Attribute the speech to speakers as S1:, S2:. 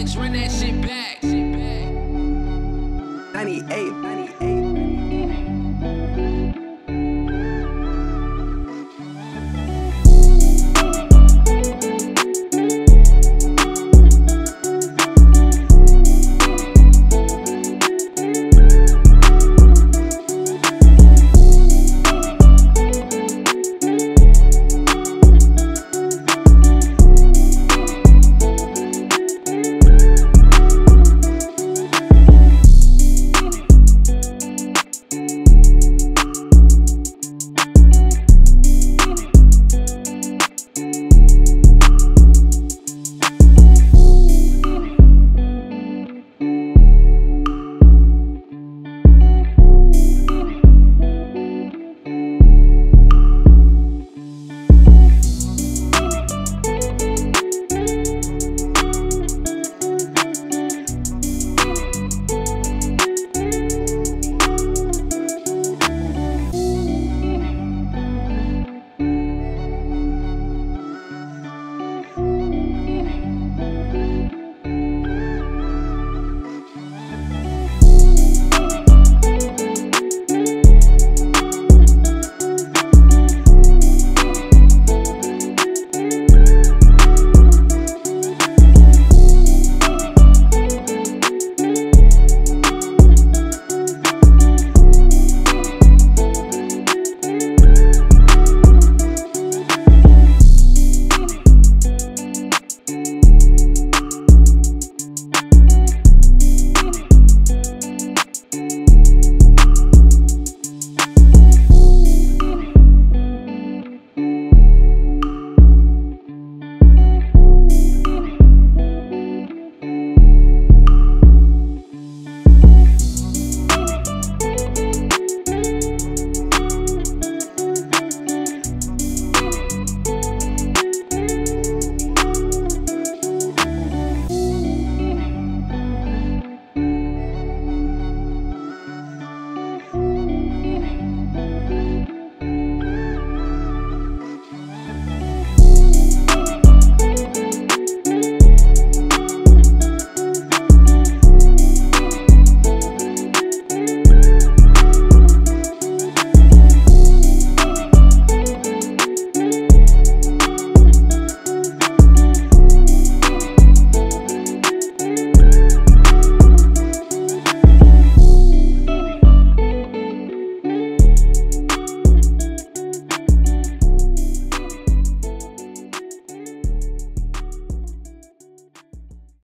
S1: Alex, run that shit back.
S2: 98, 98.